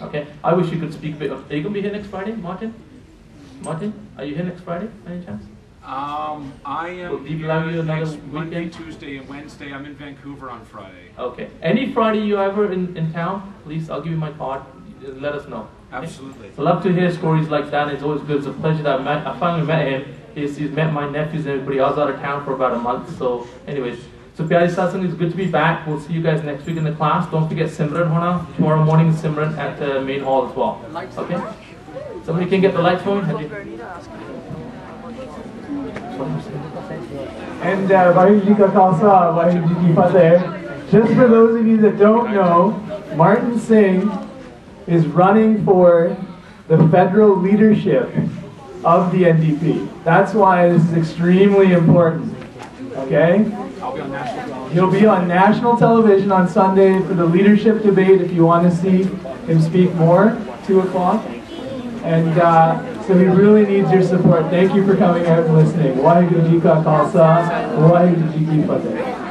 Okay, I wish you could speak a bit. Are you gonna be here next Friday, Martin? Martin, are you here next Friday, by any chance? Um, I am Will here allow you another next Monday, weekend? Tuesday, and Wednesday. I'm in Vancouver on Friday. Okay. Any Friday you ever in, in town, please, I'll give you my card. Let us know. okay? Absolutely. I love to hear stories like that. It's always good. It's a pleasure that I, met, I finally met him. He's, he's met my nephews and everybody. I was out of town for about a month. So, anyways, so Pyari Satsang, it's good to be back. We'll see you guys next week in the class. Don't forget Simran Hona. Tomorrow morning, Simran at the main hall as well. Okay? Somebody can get the lights? Have you- And uh, Vaheguru Ka Khalsa. Just for those of you that don't know, Martin Singh is running for the federal leadership of the NDP. That's why this is extremely important. Okay? He'll be on national television on Sunday for the leadership debate if you want to see him speak more, 2 o'clock. And uh, so he really needs your support. Thank you for coming out and listening. Waheguru Ji Khalsa.